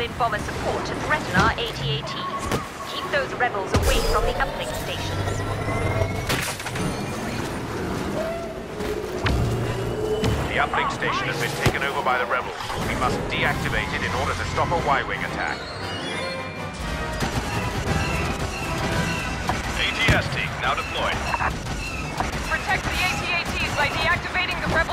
in bomber support to threaten our AT-ATs. Keep those rebels away from the uplink stations. The uplink station has been taken over by the rebels. We must deactivate it in order to stop a Y-wing attack. ATST now deployed. Protect the AT-ATs by deactivating the rebels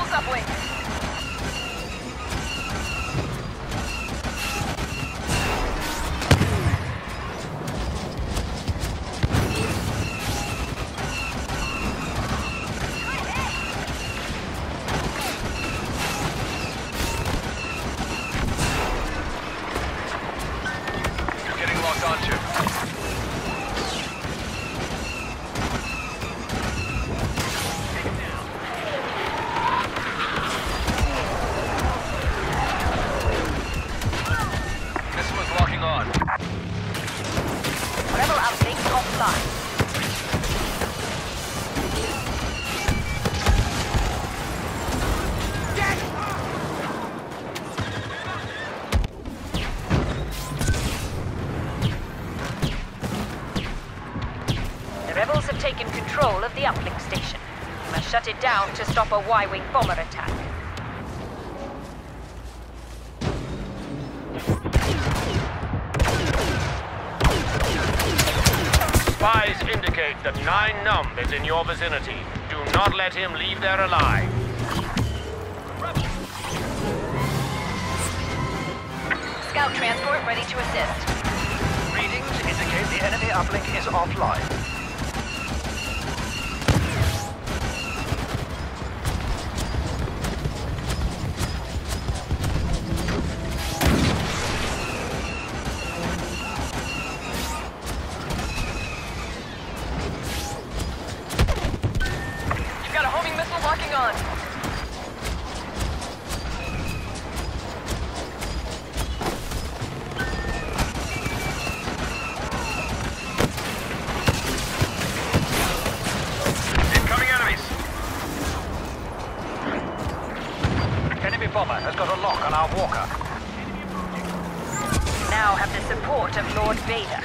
The rebels have taken control of the uplink station. You must shut it down to stop a Y-wing bomber Nien Nunb is in your vicinity. Do not let him leave there alive. Scout transport ready to assist. Readings indicate the enemy uplink is offline. Have the support of Lord Vader.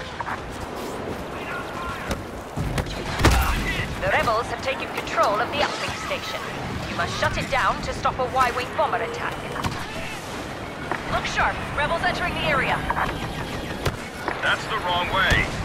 The rebels have taken control of the uplink station. You must shut it down to stop a Y-wing bomber attack. Look sharp. Rebels entering the area. That's the wrong way.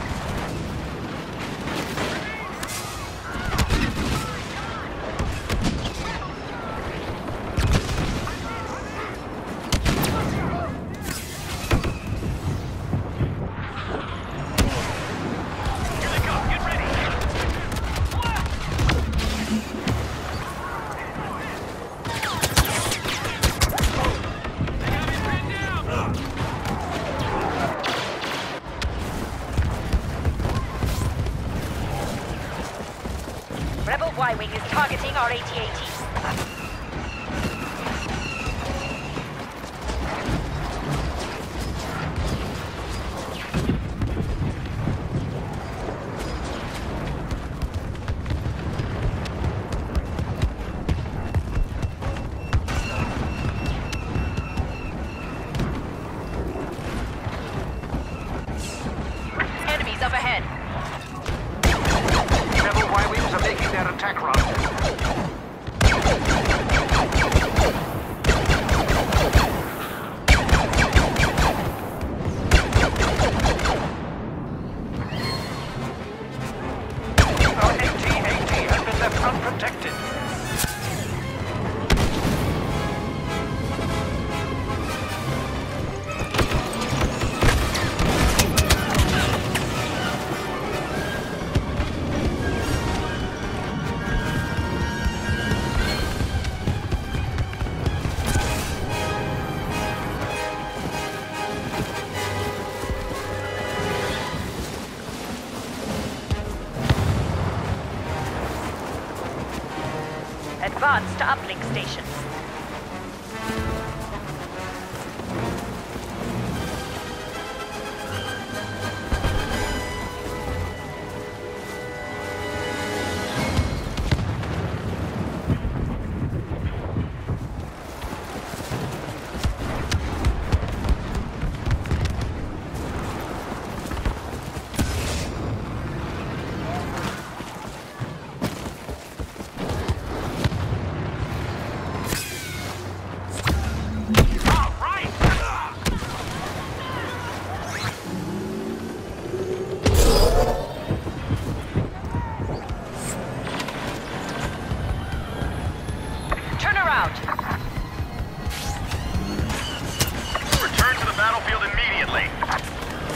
Return to the battlefield immediately.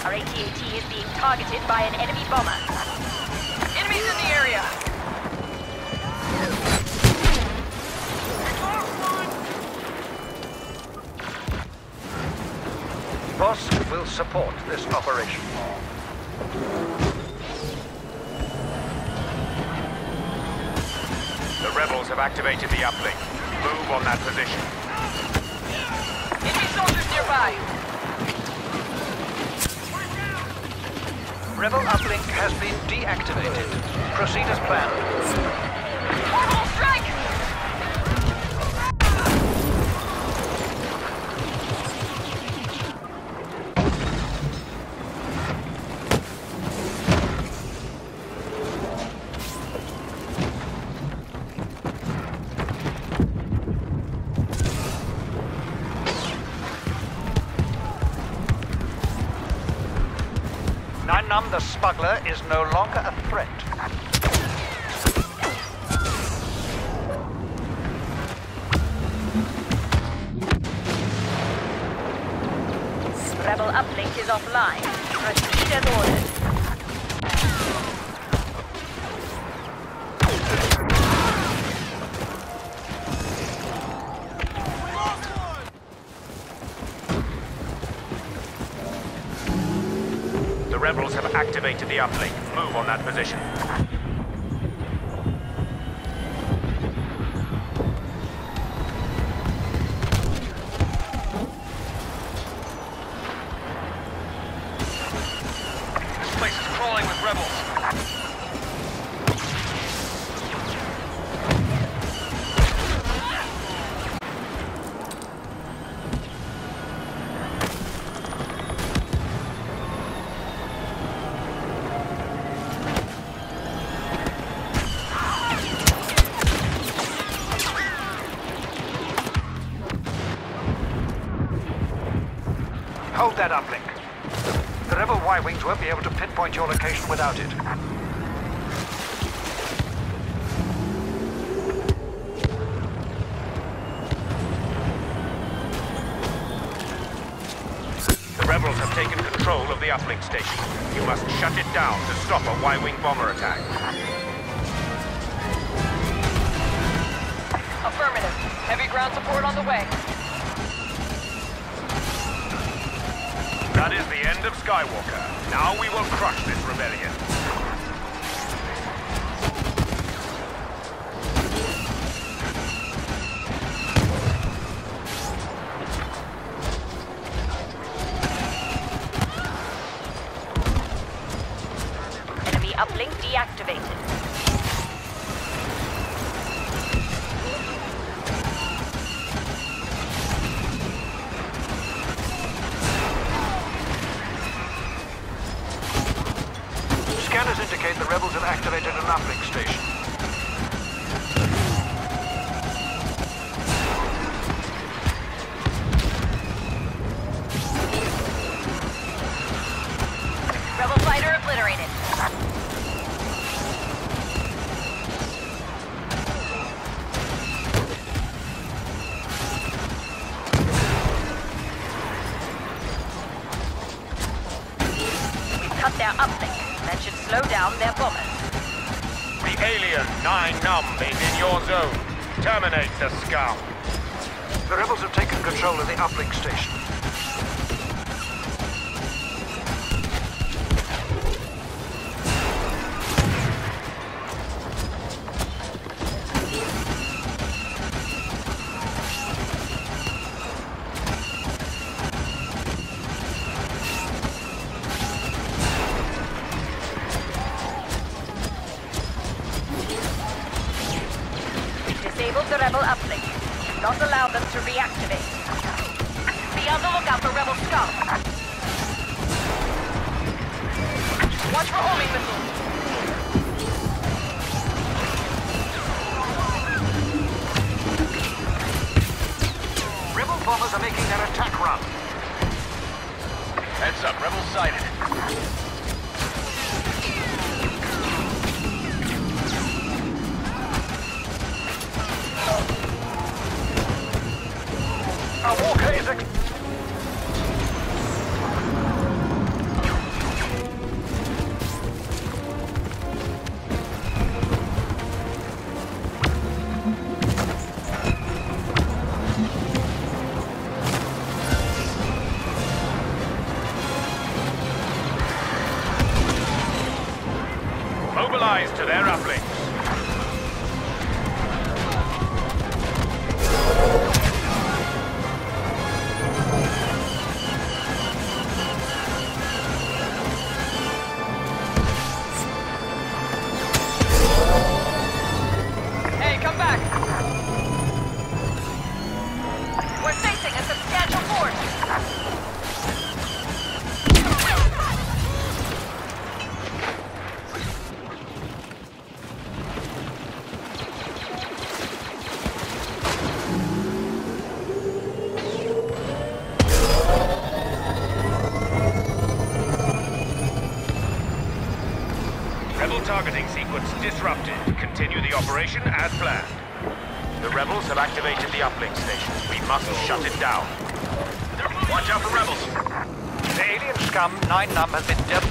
Our AT-AT is being targeted by an enemy bomber. Enemies in the area. Boss will support this operation. The rebels have activated the uplink. Move on that position. Enemy soldiers nearby. Rebel uplink has been deactivated. Proceed as planned. No longer a threat. Rebel uplink is offline. Proceed as ordered. The uplink. Move on that position. That uplink. The rebel Y-Wings won't be able to pinpoint your location without it. The rebels have taken control of the uplink station. You must shut it down to stop a Y-wing bomber attack. Affirmative. Heavy ground support on the way. That is the end of Skywalker. Now we will crush this rebellion. Enemy uplink deactivated. Slow down their bombers. The alien Nien Nunb is in your zone. Terminate the scum. The rebels have taken control of the uplink station. Rebel uplink. Do not allow them to reactivate. Be on the lookout for rebel scum. Watch for homing missiles. Rebel bombers are making their attack run. Heads up, rebels sighted. Our uplink station. We must shut it down. Watch out for rebels. The alien scum, Nien Nunb, has been dealt...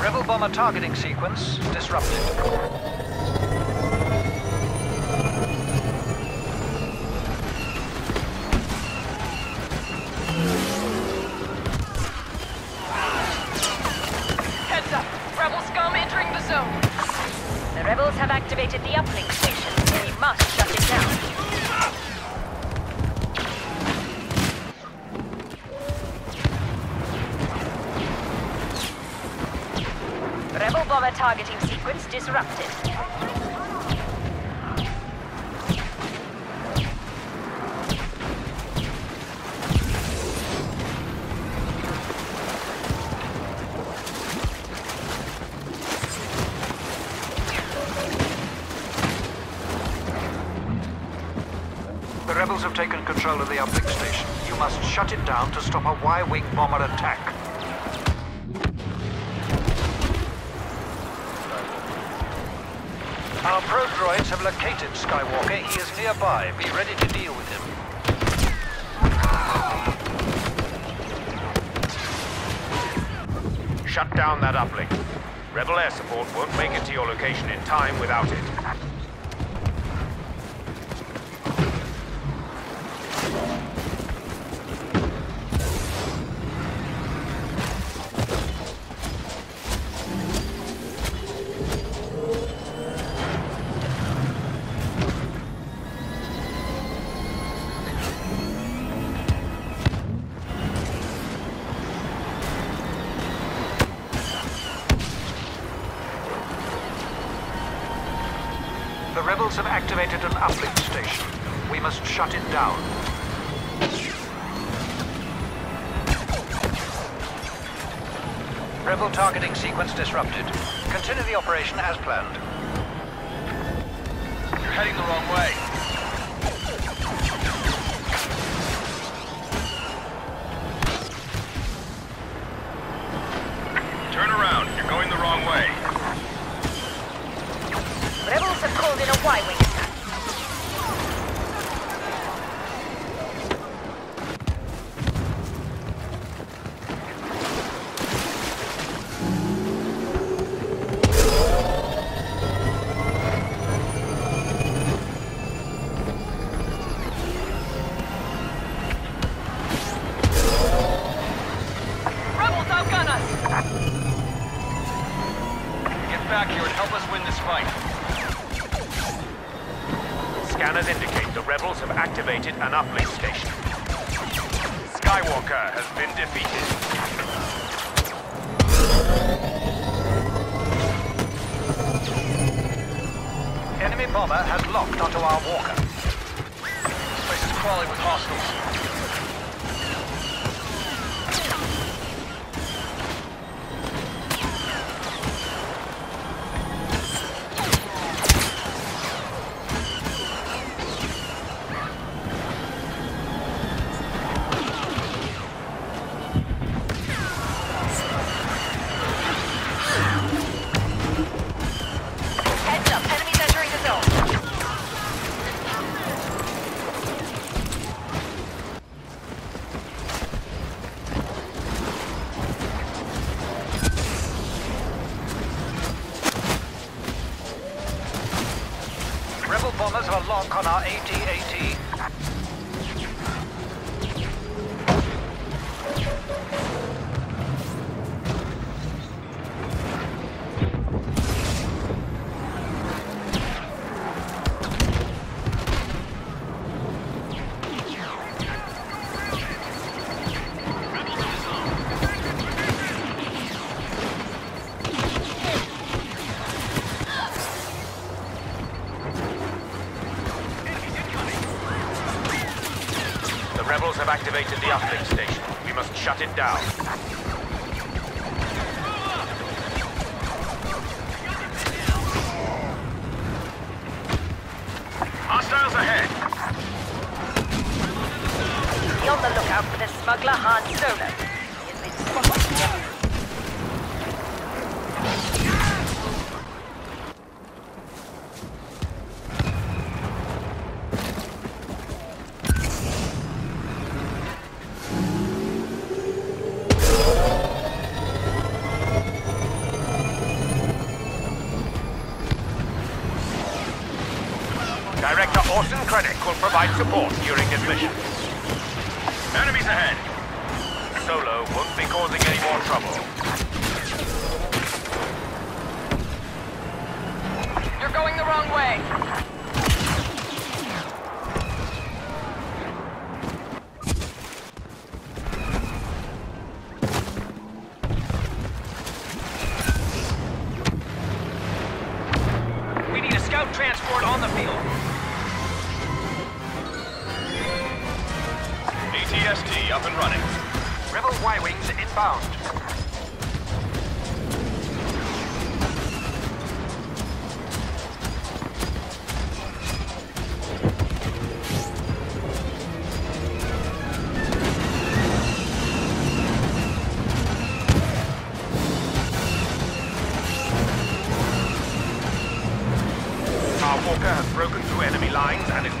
Rebel bomber targeting sequence disrupted. Activated the uplink station. We must shut it down. Rebel bomber targeting sequence disrupted. Taken control of the uplink station. You must shut it down to stop a Y-wing bomber attack. Our probe droids have located Skywalker. He is nearby. Be ready to deal with him. Shut down that uplink. Rebel air support won't make it to your location in time without it. Have activated an uplink station. We must shut it down. Rebel targeting sequence disrupted. Continue the operation as planned. You're heading the wrong way. Back here and help us win this fight. Scanners indicate the rebels have activated an uplink station. Skywalker has been defeated. Enemy bomber has locked onto our walker. This place is crawling with hostiles. The uplink station. We must shut it down. Hostiles ahead. Be on the lookout for the smuggler Han Solo.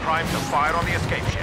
Prime to fire on the escape ship.